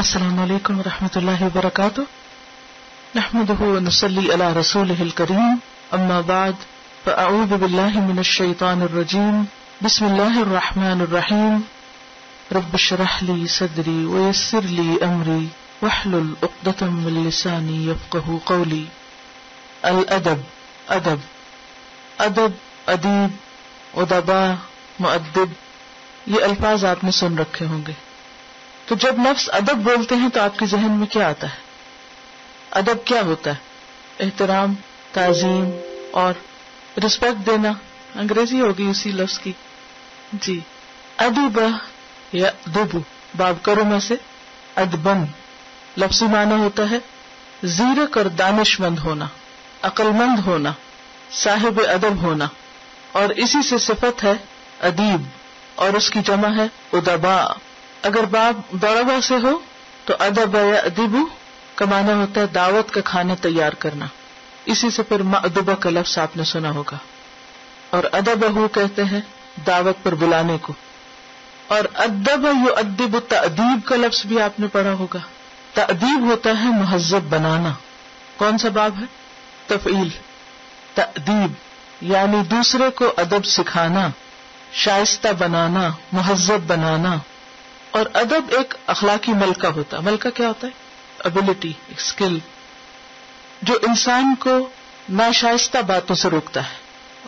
अस्सलाम वालेकुम रहमतुल्लाहि व बरकातुहू नहमदुहु व नुसल्ली अला रसूलिहिल करीम अम्मा बाद फअऊज़ु बिल्लाहि मिनश शैतानिर रजीम बिस्मिल्लाहिर रहमानिर रहीम रब्ब इश्रह ली सदरी व यस्सिर ली अमरी वहलुल उक़दतम मिन लिसानी यफ़क़हू क़ौली अल अदब अदब अदब अदीब उदबा मुअद्दिब ये अल्फाज आपने सुन रखे होंगे तो जब लफ्ज अदब बोलते हैं तो आपके जहन में क्या आता है? अदब क्या होता है? एहतराम, ताजीम और रिस्पेक्ट देना। अंग्रेज़ी होगी उसी लफ्ज की। जी। अदब या दुब बाब करो में से अदबन। लफ्सी माना होता है जीरक और दानिशमंद होना, अक्लमंद होना, साहिब अदब होना। और इसी से सिफत है अदीब और उसकी जमा है उदबा। अगर बाब दौरबा से हो तो अदब या अदीबू का माना होता है दावत का खाना तैयार करना। इसी से फिर मदुबा का लफ्ज आपने सुना होगा। और अदबहू कहते हैं दावत पर बुलाने को। और अदब यु अदब तदीब का लफ्ज भी आपने पढ़ा होगा। तदीब होता है महजब बनाना। कौन सा बाब है? तफील। तदीब यानी दूसरे को अदब सिखाना, शाइस्ता बनाना महजब बनाना। और अदब एक अखलाकी मलका होता है। मलका क्या होता है? एबिलिटी एक स्किल जो इंसान को नाशाइस्ता बातों से रोकता है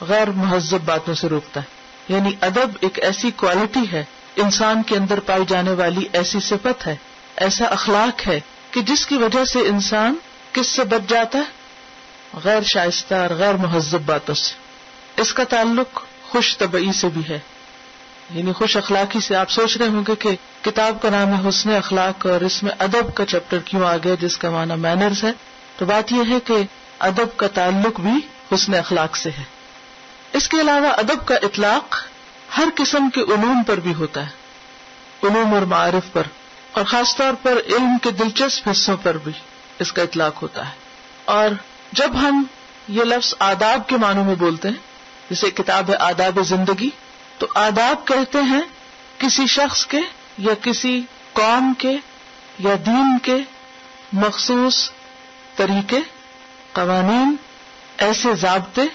गैर महजब बातों से रोकता है। यानी अदब एक ऐसी क्वालिटी है, इंसान के अंदर पाई जाने वाली ऐसी सिफत है, ऐसा अखलाक है कि जिसकी वजह से इंसान किससे बच जाता है? गैर शाइस्ता और गैर महजब बातों से। इसका ताल्लुक खुश तबई से भी है। यानी खुश अखलाकी से आप सोच रहे होंगे कि किताब का नाम है हुसन अखलाक और इसमें अदब का चैप्टर क्यों आ गया जिसका माना मैनर्स है? तो बात यह है कि अदब का ताल्लुक भी हुसन अखलाक से है। इसके अलावा अदब का इतलाक हर किस्म के उलूम पर भी होता है। उलूम और मारिफ पर और खासतौर पर इल्म के दिलचस्प हिस्सों पर भी इसका इतलाक होता है। और जब हम ये लफ्ज आदाब के मानों में बोलते हैं, जैसे किताब है आदाब ज़िंदगी तो आदाब कहते हैं किसी शख्स के या किसी कौम के या दीन के मखसूस तरीके, कवानीन, ऐसे जबते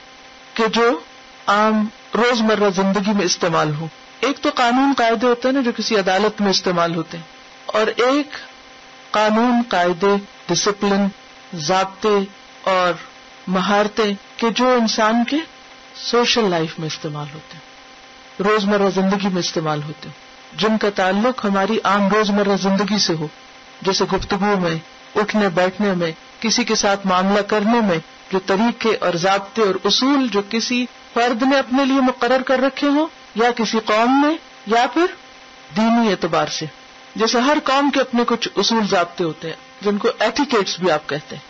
कि जो आम रोज़मर्रा ज़िंदगी में इस्तेमाल हो। एक तो कानून कायदे होते हैं ना जो किसी अदालत में इस्तेमाल होते हैं। और एक कानून कायदे डिसिप्लिन जबते और महारतें कि जो इंसान के सोशल लाइफ में इस्तेमाल होते हैं। रोज़मर्रा ज़िंदगी में इस्तेमाल होते हैं। जिनका ताल्लुक हमारी आम रोज़मर्रा ज़िंदगी से हो, जैसे गुफ्तगु में, उठने बैठने में, किसी के साथ मामला करने में, जो तरीके और जबते और उसूल जो किसी फर्द ने अपने लिए मुकर कर रखे हो, या किसी कौम में या फिर दीनी एतबार से। जैसे हर कौम के अपने कुछ उसूल जबते होते हैं, जिनको एटिकेट्स भी आप कहते हैं।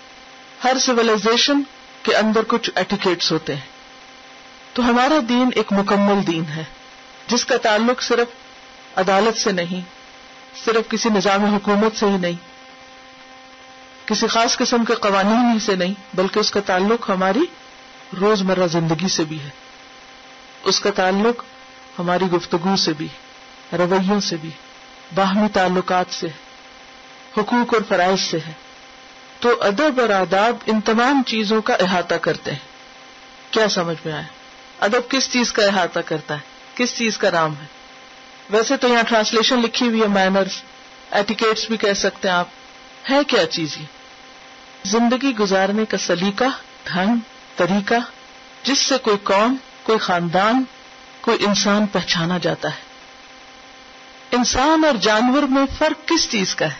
हर सिविलाइजेशन के अंदर कुछ एटिकेट्स होते हैं। तो हमारा दीन एक मुकम्मल दीन है, जिसका ताल्लुक सिर्फ़ अदालत से नहीं, सिर्फ़ किसी निज़ाम हुकूमत से ही नहीं, किसी खास किस्म के कवानीन ही से नहीं, बल्कि उसका ताल्लुक हमारी रोज़मर्रा ज़िंदगी से भी है। उसका ताल्लुक हमारी गुफ्तगु से भी, रवैयों से भी, बाहमी ताल्लुकात से हुकूक और फराइज से है। तो अदब और आदाब इन तमाम चीज़ों का अहाता करते हैं। क्या समझ में आया? अदब किस चीज़ का अहाता करता है? किस चीज़ का नाम है? वैसे तो यहाँ ट्रांसलेशन लिखी हुई है मैनर्स एटिकेट्स भी कह सकते हैं आप। है क्या चीज़ ये? ज़िंदगी गुजारने का सलीका ढंग तरीका, जिससे कोई कौम, कोई खानदान, कोई इंसान पहचाना जाता है। इंसान और जानवर में फ़र्क किस चीज़ का है?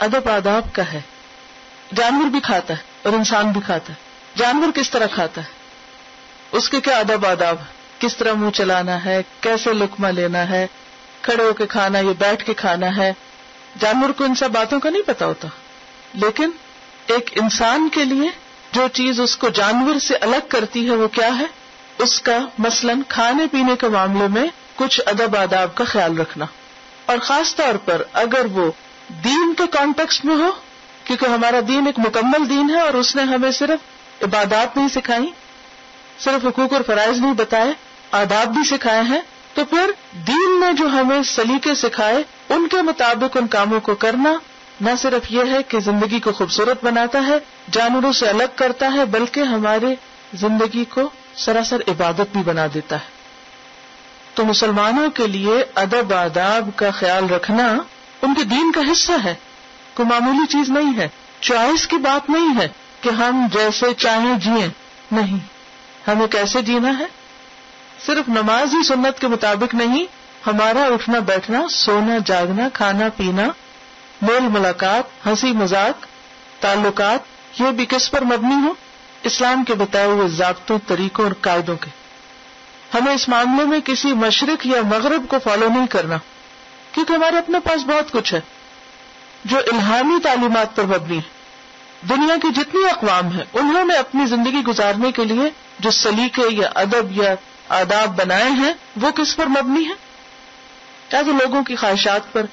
अदब आदाब का है। जानवर भी खाता है और इंसान भी खाता है। जानवर किस तरह खाता है? उसके क्या अदब आदाब? किस तरह मुँह चलाना है? कैसे लुकमा लेना है? खड़े होके खाना या बैठ के खाना है? जानवर को इन सब बातों का नहीं पता होता। लेकिन एक इंसान के लिए जो चीज़ उसको जानवर से अलग करती है, वो क्या है? उसका मसलन खाने पीने के मामले में कुछ अदब आदाब का ख्याल रखना। और खास तौर पर अगर वो दीन के कॉन्टेक्स्ट में हो, क्योंकि हमारा दीन एक मुकम्मल दीन है और उसने हमें सिर्फ़ इबादत नहीं सिखाई सिर्फ़ हकूक और फराइज नहीं बताए, आदाब भी सिखाए हैं तो फिर दीन ने जो हमें सलीके सिखाए, उनके मुताबिक उन कामों को करना न सिर्फ़ ये है कि ज़िंदगी को खूबसूरत बनाता है, जानवरों से अलग करता है, बल्कि हमारे ज़िंदगी को सरासर इबादत भी बना देता है। तो मुसलमानों के लिए अदब आदाब का ख्याल रखना उनके दीन का हिस्सा है, कोई मामूली चीज़ नहीं है, चॉइस की बात नहीं है कि हम जैसे चाहें जिए, नहीं। हमें कैसे जीना है? सिर्फ़ नमाज़ ही सुन्नत के मुताबिक नहीं, हमारा उठना, बैठना, सोना, जागना, खाना, पीना, मेल मुलाकात, हँसी मज़ाक, ताल्लुकात, ये भी किस पर मबनी हो? इस्लाम के बताए हुए जब्तों, तरीकों और कायदों के। हमें इस मामले में किसी मशरक या मगरब को फॉलो नहीं करना, क्योंकि हमारे अपने पास बहुत कुछ है, जो इल्हामी तालीमत पर मबनी है। दुनिया की जितनी अकवाम है, उन्होंने अपनी ज़िंदगी गुजारने के लिए जो सलीके या अदब या आदाब बनाए हैं, वो किस पर मबनी है? क्या तो लोगों की ख्वाहिशात पर,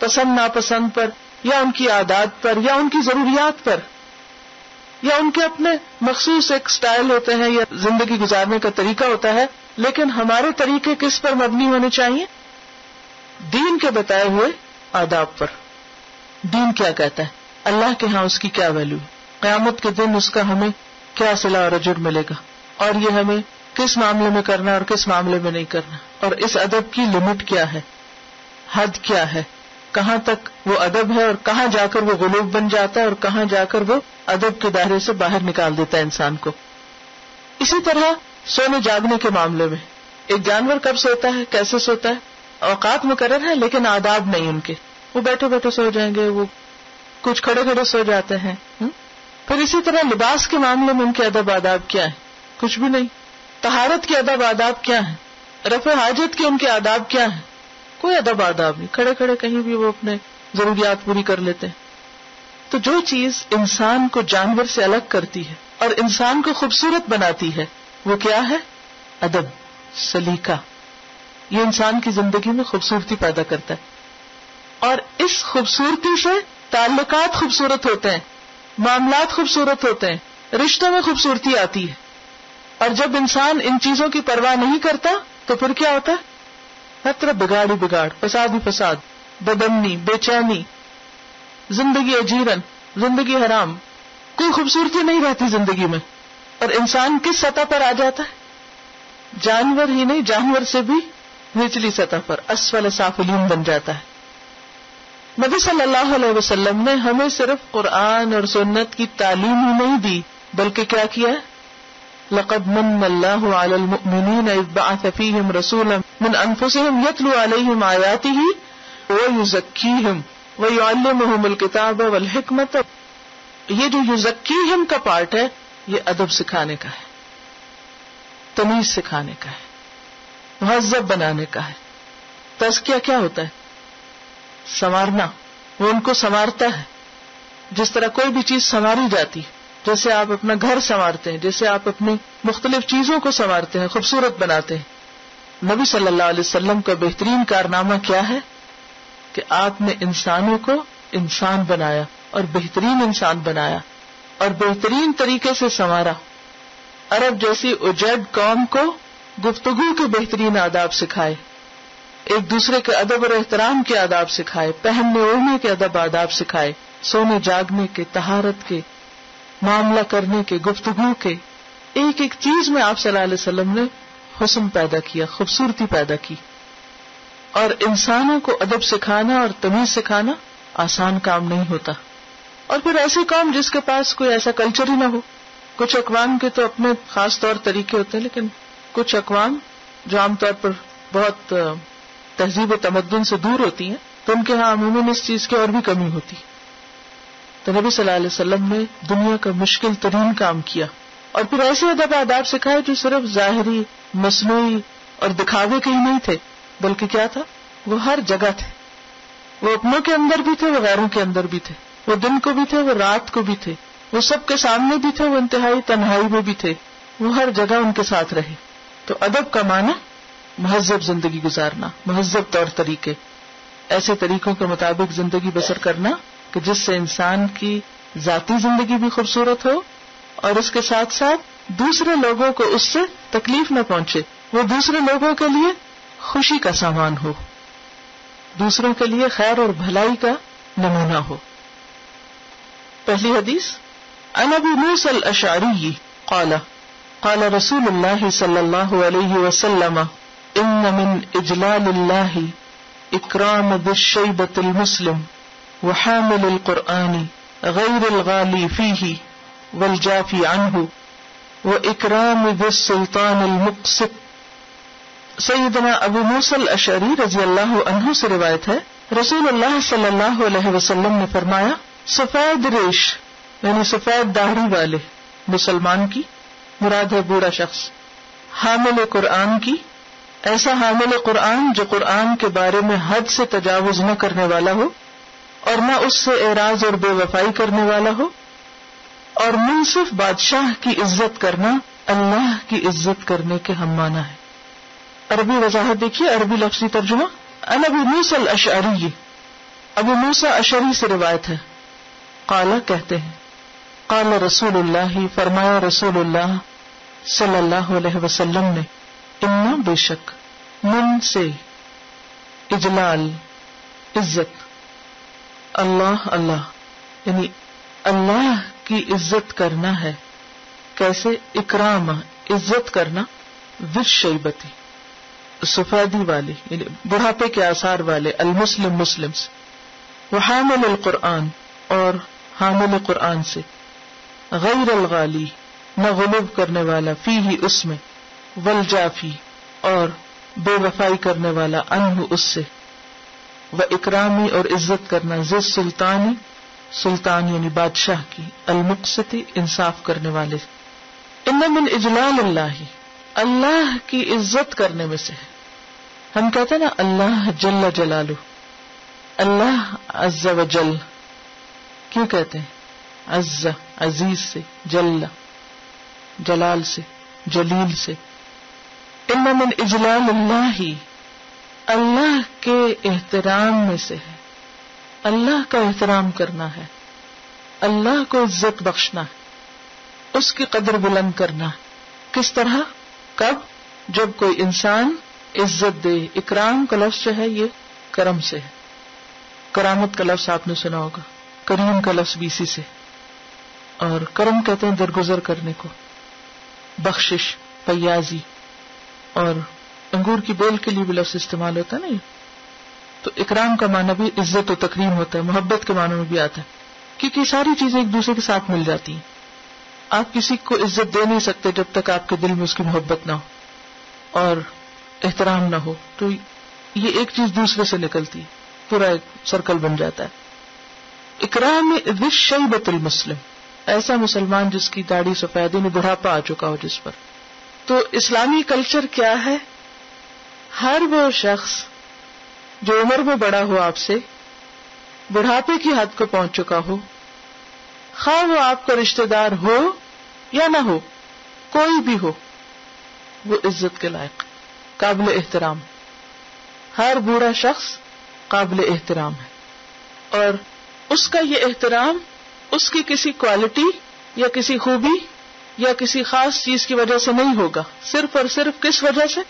पसंद नापसंद पर, या उनकी आदात पर, या उनकी जरूरियात पर? या उनके अपने मखसूस एक स्टाइल होते हैं, या ज़िंदगी गुजारने का तरीका होता है, लेकिन हमारे तरीके किस पर मबनी होने चाहिए? दीन के बताए हुए आदाब पर। दीन क्या कहता है? अल्लाह के यहाँ उसकी क्या वैल्यू क्यामत के दिन उसका हमें क्या सिला और अजुर मिलेगा? और ये हमें किस मामले में करना और किस मामले में नहीं करना? और इस अदब की लिमिट क्या है? हद क्या है? कहाँ तक वो अदब है और कहाँ जाकर वो गुलूब बन जाता है और कहाँ जाकर वो अदब के दायरे से बाहर निकाल देता है इंसान को? इसी तरह सोने जागने के मामले में। एक जानवर कब सोता है? कैसे सोता है? औकात मुकर है, लेकिन आदाब नहीं उनके। वो बैठे बैठे सो जाएँगे, वो कुछ खड़े खड़े सो जाते हैं हुँ? फिर इसी तरह लिबास के मामले में उनके अदब आदाब क्या है? कुछ भी नहीं। तहारत के अदब आदाब क्या है? रफे हाजत के उनके आदाब क्या है? कोई अदब आदाब नहीं। खड़े खड़े कहीं भी वो अपने जरूरियात पूरी कर लेते हैं। तो जो चीज़ इंसान को जानवर से अलग करती है और इंसान को खूबसूरत बनाती है, वो क्या है? अदब, सलीका। ये इंसान की ज़िंदगी में खूबसूरती पैदा करता है। और इस खूबसूरती से ताल्लुकात खूबसूरत होते हैं, मामलात खूबसूरत होते हैं, रिश्तों में खूबसूरती आती है। और जब इंसान इन चीज़ों की परवाह नहीं करता तो फिर क्या होता है? हर तरफ़ बिगाड़ ही बिगाड़, फसाद ही फसाद बदमनी बेचैनी, ज़िंदगी अजीरन, ज़िंदगी हराम, कोई खूबसूरती नहीं रहती ज़िंदगी में। और इंसान किस सतह पर आ जाता है? जानवर ही नहीं, जानवर से भी निचली सतह पर, असफल साफलीन बन जाता है। नबी सल्लल्लाहु अलैहि वसल्लम ने हमें सिर्फ़ कुरान और सुन्नत की तालीम ही नहीं दी, बल्कि क्या किया? लक़द मन अल्लाह अलमुमिनीन इज़ बअथ फीहिम रसूलन मिन अनफुसिहिम यतलू अलैहिम आयातिही व युज़क्कीहिम व युअल्लिमुहुमुल किताब वल हिकमत। ये जो युज़क्कीहिम का पार्ट है, ये अदब सिखाने का है, तमीज सिखाने का है महजब बनाने का है। तस्किया क्या होता है? संवारना, वो उनको संवारता है। जिस तरह कोई भी चीज़ संवारी जाती, जैसे आप अपना घर संवारते हैं, जैसे आप अपनी मुख्तलिफ़ चीज़ों को संवारते हैं, खूबसूरत बनाते हैं, नबी सल्लल्लाहु अलैहि वसल्लम का बेहतरीन कारनामा क्या है? कि आपने इंसानों को इंसान बनाया और बेहतरीन इंसान बनाया और बेहतरीन तरीके से संवारा। अरब जैसी उजैद कौम को गुफ्तगु के बेहतरीन आदाब सिखाए। एक दूसरे के अदब और एहतराम के आदाब सिखाए, पहनने ओढ़ने के अदब आदाब सिखाए, सोने जागने के, तहारत के, मामला करने के, गुफ्तगु के। एक एक चीज़ में आप सल्लल्लाहु अलैहि वसल्लम ने हुस्न पैदा किया, खूबसूरती पैदा की। और इंसानों को अदब सिखाना और तमीज सिखाना आसान काम नहीं होता। और फिर ऐसे काम जिसके पास कोई ऐसा कल्चर ही ना हो। कुछ अकवाम के तो अपने खास तौर तरीके होते हैं, लेकिन कुछ अकवाम जो आमतौर पर बहुत तहजीब तमद्दन से दूर होती हैं तो उनके यहाँ अमूमन इस चीज़ की और भी कमी होती तो नबी सल्लल्लाहु अलैहि ने दुनिया का मुश्किल तरीन काम किया और फिर ऐसे अदब आदाब सिखाए जो सिर्फ़ जाहिरी मसनू और दिखावे के ही नहीं थे, बल्कि क्या था? वो हर जगह थे। वो अपनों के अंदर भी थे, वो गैरों के अंदर भी थे। वो दिन को भी थे, वो रात को भी थे। वो सबके सामने भी थे, वो इंतहाई तन्हाई में भी थे। वो हर जगह उनके साथ रहे। तो अदब का माना महजब ज़िंदगी गुजारना, महजब तौर तरीके। ऐसे तरीकों के मुताबिक ज़िंदगी बसर करना कि जिससे इंसान की जाती ज़िंदगी भी खूबसूरत हो और उसके साथ साथ दूसरे लोगों को उससे तकलीफ़ न पहुँचे। वो दूसरे लोगों के लिए खुशी का सामान हो। दूसरों के लिए खैर और भलाई का नमूना हो। पहली हदीस अनबी मूसल अशारी काला। काला रसूल सल्लल्लाहु अलैहि वसल्लम इन मिन इजलाल इकराम बिशैबत मुस्लिम वहामिल कुरआनी गैर गाली फीही वलजाफी अनहु व इकराम बिसुल्तान मुकसित सईदना अबू मूसल अशरी रज़ी अल्लाह अनहु से रिवायत है रसूल अल्लाह सल्लल्लाहु अलैहि वसल्लम ने फरमाया सफ़ेद रेश यानी सफ़ेद दाढ़ी वाले मुसलमान की मुराद है बूढ़ा शख्स हामिल कुरान की ऐसा हामिल कुरान जो कुरान के बारे में हद से तजावुज न करने वाला हो, और न उससे एराज और बेवफाई करने वाला हो, और मुनसिफ बादशाह की इज़्ज़त करना अल्लाह की इज़्ज़त करने के हम माना है। अरबी वजाहत देखिए, अरबी लफ्जी तर्जुमा। अन अबू मूसल अशरी अबू मूसा अशरी से रिवायत है। काला कहते हैं, काला रसूलुल्लाह, फरमाया रसूलुल्लाह सल्लल्लाहु अलैहि वसल्लम ने, इन्ना बेशक मन से इजलाल, इज़्ज़त। अल्लाह अल्लाह। यानी अल्लाह की इज़्ज़त करना है। कैसे? इकराम, इज़्ज़त करना विशैबती सफेदी वाले, यानी बुढ़ापे के आसार वाले अल मुस्लिम से वह हामिल कुरान और हामिल कुरान से। गैर अलगाली, न गुलब करने वाला फ़ी ही उसमें। वल जाफी और बेवफाई करने वाला अनहु उससे। व इकरामी और इज़्ज़त करना जिस सुल्तानी, सुल्तान यानी बादशाह की अलमुकसती इंसाफ करने वाले। इन मिन इजलाल अल्लाह अल्लाह की इज़्ज़त करने में से है। हम कहते हैं ना, अल्लाह जल्ला जलालू अल्लाह अज्जा व जल। क्यों कहते हैं? अज्जा, अज़ीज़ से, जल्ला, जलाल से, जलील से। इन मिन इजलाल अल्लाह ही अल्लाह के एहतराम में से है। अल्लाह का एहतराम करना है। अल्लाह को इज़्ज़त बख्शना है। उसकी कदर बुलंद करना किस तरह? कब? जब कोई इंसान इज़्ज़त दे। इकराम का लफ्ज जो है, ये करम से है। करामत का लफ्ज आपने सुना होगा। करीम का लफ्ज बीसी से। और करम कहते हैं दरगुजर करने को। बख्शिश, फयाजी। और अंगूर की बेल के लिए भी लफ्ज इस्तेमाल होता है ना तो इकराम का माना भी इज़्ज़त और तकरीम होता है, मोहब्बत के मानों में भी आता है। क्योंकि सारी चीज़ें एक दूसरे के साथ मिल जाती हैं। आप किसी को इज़्ज़त दे नहीं सकते जब तक आपके दिल में उसकी मोहब्बत ना हो और एहतराम ना हो। तो ये एक चीज़ दूसरे से निकलती है, पूरा एक सर्कल बन जाता है। इकराम विशैबतुल मुस्लिम, ऐसा मुसलमान जिसकी दाढ़ी सफेदी में बुढ़ापा आ चुका हो जिस पर। तो इस्लामी कल्चर क्या है? हर वो शख्स जो उम्र में बड़ा हो आपसे, बुढ़ापे की हद को पहुँच चुका हो खा वो आपका रिश्तेदार हो या ना हो, कोई भी हो, वो इज़्ज़त के लायक, काबिल एहतराम हर बूढ़ा शख्स काबिल एहतराम है। और उसका ये एहतराम, उसकी किसी क्वालिटी या किसी खूबी या किसी खास चीज़ की वजह से नहीं होगा। सिर्फ़ और सिर्फ़ किस वजह से?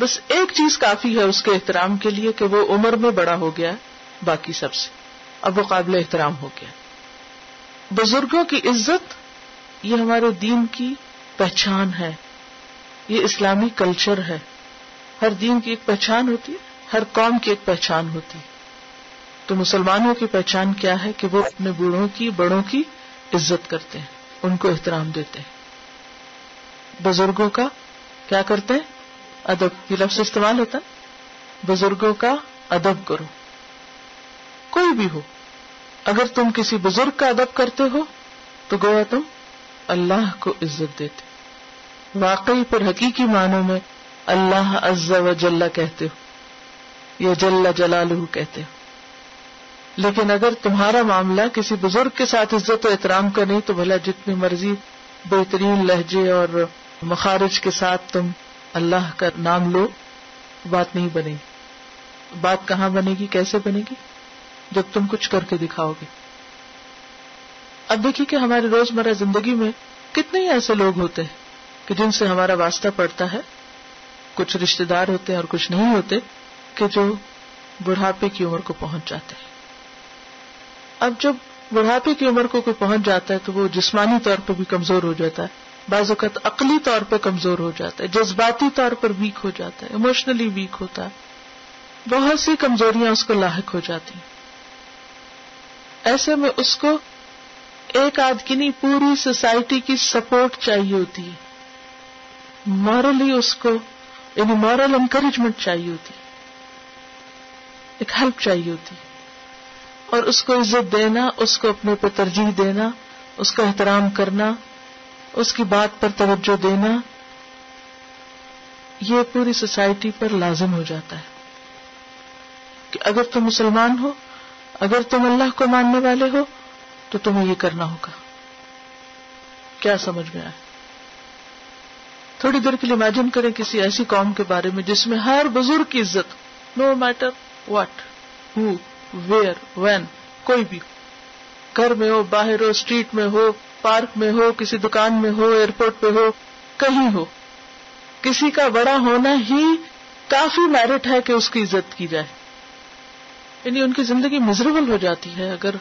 बस एक चीज़ काफ़ी है उसके एहतराम के लिए कि वो उम्र में बड़ा हो गया बाकी सबसे अब वो काबिल एहतराम हो गया बुज़ुर्गों की इज़्ज़त, ये हमारे दीन की पहचान है। ये इस्लामी कल्चर है। हर दीन की एक पहचान होती है, हर कौम की एक पहचान होती है। तो मुसलमानों की पहचान क्या है कि वो अपने बूढ़ों की, बड़ों की इज़्ज़त करते हैं, उनको एहतराम देते हैं। बुज़ुर्गों का क्या करते हैं? अदब, ये लफ्ज इस्तेमाल होता है। बुज़ुर्गों का अदब करो। कोई भी हो, अगर तुम किसी बुज़ुर्ग का अदब करते हो तो गोया तुम अल्लाह को इज़्ज़त देते वाकई पर हकीकी मानों में अल्लाह अज्जा व जल्ला कहते हो, या जल्ला जलालू कहते हो। लेकिन अगर तुम्हारा मामला किसी बुज़ुर्ग के साथ इज़्ज़त और एहतराम का नहीं तो भला जितनी मर्ज़ी बेहतरीन लहजे और मखारिज के साथ तुम अल्लाह का नाम लो, बात नहीं बनेगी। बात कहाँ बनेगी, कैसे बनेगी? जब तुम कुछ करके दिखाओगे। अब देखिए कि हमारी रोज़मर्रा ज़िंदगी में कितने ही ऐसे लोग होते हैं कि जिनसे हमारा वास्ता पड़ता है। कुछ रिश्तेदार होते हैं और कुछ नहीं होते कि जो बुढ़ापे की उम्र को पहुँच जाते हैं। अब जब बुढ़ापे की उम्र को कोई पहुँच जाता है तो वो जिस्मानी तौर पर भी कमज़ोर हो जाता है। बाजुकत अकली तौर पर कमज़ोर हो जाता है, जज्बाती तौर पर वीक हो जाता है इमोशनली वीक होता है। बहुत सी कमजोरियाँ उसको लाक हो जाती हैं। ऐसे में उसको एक आध की नहीं, पूरी सोसाइटी की सपोर्ट चाहिए होती है। मॉरली उसको, यानी मॉरल इंकरेजमेंट चाहिए होती एक हेल्प चाहिए होती और उसको इज़्ज़त देना, उसको अपने पे तरजीह देना, उसका एहतराम करना उसकी बात पर तवज्जो देना, ये पूरी सोसाइटी पर लाजिम हो जाता है कि अगर तुम मुसलमान हो, अगर तुम अल्लाह को मानने वाले हो तो तुम्हें ये करना होगा। क्या समझ में आया? थोड़ी देर के लिए इमेजिन करें किसी ऐसी कौम के बारे में जिसमें हर बुज़ुर्ग की इज़्ज़त no matter what who where when कोई भी, घर में हो, बाहर हो स्ट्रीट में हो पार्क में हो, किसी दुकान में हो, एयरपोर्ट पे हो, कहीं हो, किसी का बड़ा होना ही काफ़ी मेरिट है कि उसकी इज़्ज़त की जाए। यानी उनकी ज़िंदगी मिजरेबल हो जाती है अगर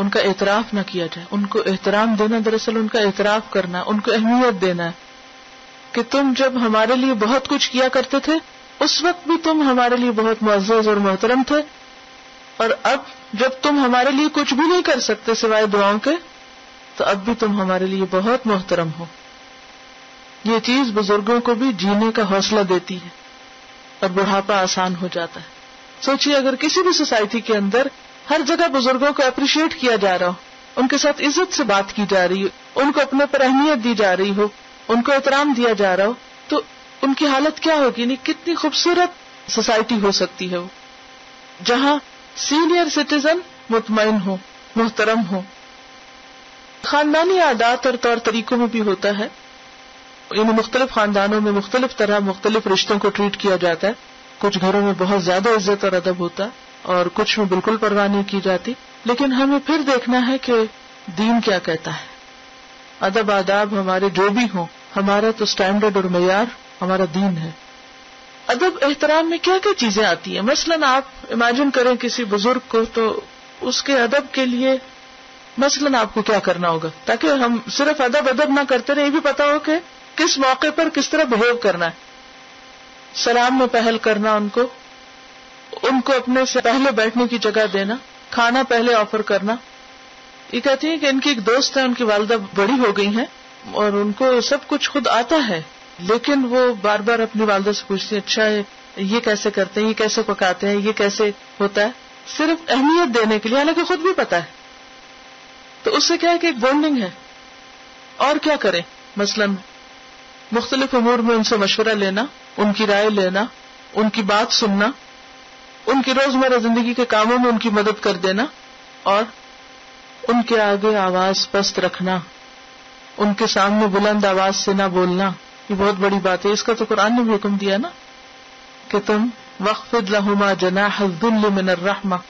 उनका एतराफ न किया जाए। उनको एहतराम देना, दरअसल उनका एतराफ करना, उनको अहमियत देना है कि तुम जब हमारे लिए बहुत कुछ किया करते थे, उस वक्त भी तुम हमारे लिए बहुत मुआज और मोहतरम थे। और अब जब तुम हमारे लिए कुछ भी नहीं कर सकते सिवाय दुआओं के तो अब भी तुम हमारे लिए बहुत मोहतरम हो। ये चीज़ बुज़ुर्गों को भी जीने का हौसला देती है और बुढ़ापा आसान हो जाता है। सोचिए, अगर किसी भी सोसाइटी के अंदर हर जगह बुज़ुर्गों को अप्रिशिएट किया जा रहा हो, उनके साथ इज़्ज़त से बात की जा रही हो, उनको अपने पर अहमियत दी जा रही हो, उनको एहतराम दिया जा रहा हो तो उनकी हालत क्या होगी? नहीं, कितनी खूबसूरत सोसाइटी हो सकती है वो, जहाँ सीनियर सिटीजन मुतमिन हो, मोहतरम हो। खानदानी आदात और तौर तरीकों में भी होता है। इन मुख्तलिफ़ खानदानों में मुख्तलिफ़ तरह मुख्तलिफ़ रिश्तों को ट्रीट किया जाता है। कुछ घरों में बहुत ज़्यादा इज़्ज़त और अदब होता और कुछ में बिल्कुल परवाह नहीं की जाती। लेकिन हमें फिर देखना है कि दीन क्या कहता है। अदब, आदाब हमारे जो भी हों, हमारा तो स्टैंडर्ड और मैार हमारा दीन है। अदब, एहतराम में क्या क्या चीज़ें आती हैं? मसलन आप इमेजिन करें किसी बुज़ुर्ग को तो उसके अदब के लिए मसलन आपको क्या करना होगा? ताकि हम सिर्फ़ अदब अदब ना करते रहे, ये भी पता हो कि किस मौके पर किस तरह बिहेव करना है। सलाम में पहल करना उनको उनको अपने से पहले बैठने की जगह देना, खाना पहले ऑफ़र करना। ये कहती है कि इनकी एक दोस्त है, उनकी वालदा बड़ी हो गई है, और उनको सब कुछ खुद आता है। लेकिन वो बार बार अपनी वालदा से पूछती है अच्छा है ये कैसे करते हैं? ये कैसे पकाते हैं? ये कैसे होता है? सिर्फ़ अहमियत देने के लिए, हालाँकि खुद भी पता है। तो उससे क्या है कि एक बॉन्डिंग है। और क्या करें? मसलन, मुख्तलिफ़ उमूर में उनसे मशवरा लेना, उनकी राय लेना, उनकी बात सुनना, उनकी रोज़मर्रा ज़िंदगी के कामों में उनकी मदद कर देना, और उनके आगे आवाज़ पस्त रखना, उनके सामने बुलंद आवाज़ से ना बोलना, ये बहुत बड़ी बात है। इसका तो कुरान ने भी हुक्म दिया ना, कि तुम वक्फिद लहुमा जनाहुल मिनर रहमा।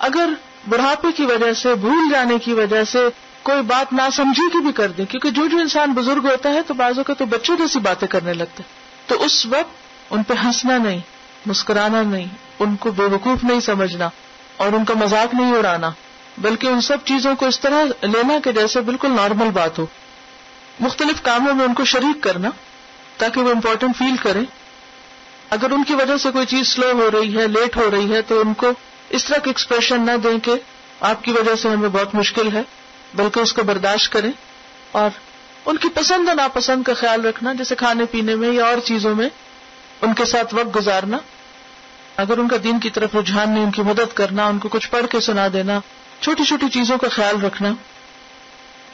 अगर बुढ़ापे की वजह से, भूल जाने की वजह से कोई बात ना समझी की भी कर दे, क्योंकि जो जो इंसान बुज़ुर्ग होता है तो बाजू का तो बच्चों जैसी बातें करने लगते तो उस वक्त उन पे हंसना नहीं, मुस्कुराना नहीं, उनको बेवकूफ़ नहीं समझना और उनका मज़ाक नहीं उड़ाना, बल्कि उन सब चीज़ों को इस तरह लेना कि जैसे बिल्कुल नॉर्मल बात हो। मुख्तलिफ़ कामों में उनको शरीक करना, ताकि वो इम्पोर्टेंट फील करें। अगर उनकी वजह से कोई चीज़ स्लो हो रही है लेट हो रही है तो उनको इस तरह के एक्सप्रेशन न दें कि आपकी वजह से हमें बहुत मुश्किल है, बल्कि उसको बर्दाश्त करें और उनकी पसंद और नापसंद का ख्याल रखना, जैसे खाने पीने में या और चीज़ों में, उनके साथ वक्त गुजारना। अगर उनका दिन की तरफ़ रुझान नहीं, उनकी मदद करना, उनको कुछ पढ़ के सुना देना छोटी छोटी चीज़ों का ख्याल रखना।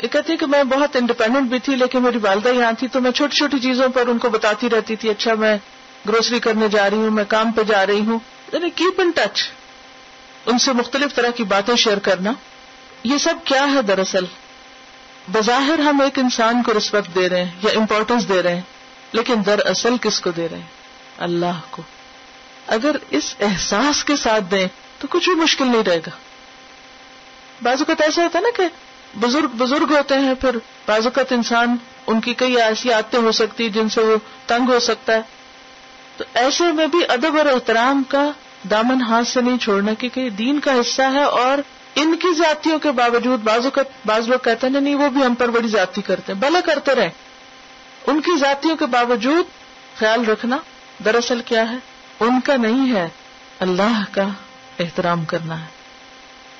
ये कहती कि मैं बहुत इंडिपेंडेंट भी थी, लेकिन मेरी वालदा यहाँ थी तो मैं छोटी छोटी चीज़ों पर उनको बताती रहती थी अच्छा मैं ग्रोसरी करने जा रही हूँ, मैं काम पे जा रही हूँ। यानी कीप इन टच उनसे मुख्तलिफ़ तरह की बातें शेयर करना, ये सब क्या है दरअसल? बजाहिर हम एक इंसान को रिस्पेक्ट दे रहे हैं या इम्पोर्टेंस दे रहे हैं, लेकिन दरअसल किसको दे रहे हैं? अल्लाह को। अगर इस एहसास के साथ दें तो कुछ भी मुश्किल नहीं रहेगा। बाजुकत ऐसा होता है ना कि बुज़ुर्ग बुज़ुर्ग होते हैं, फिर बाजुकत इंसान उनकी कई ऐसी आदतें हो सकती जिनसे वो तंग हो सकता है। तो ऐसे में भी अदब और एहतराम का दामन हाथ से नहीं छोड़ना क्योंकि दीन का हिस्सा है और इनकी जातियों के बावजूद बाजू का बाज लोग कहते हैं नहीं, वो भी हम पर बड़ी जाति करते हैं, भले करते रहे। उनकी जातियों के बावजूद ख्याल रखना दरअसल क्या है? उनका नहीं है, अल्लाह का एहतराम करना है।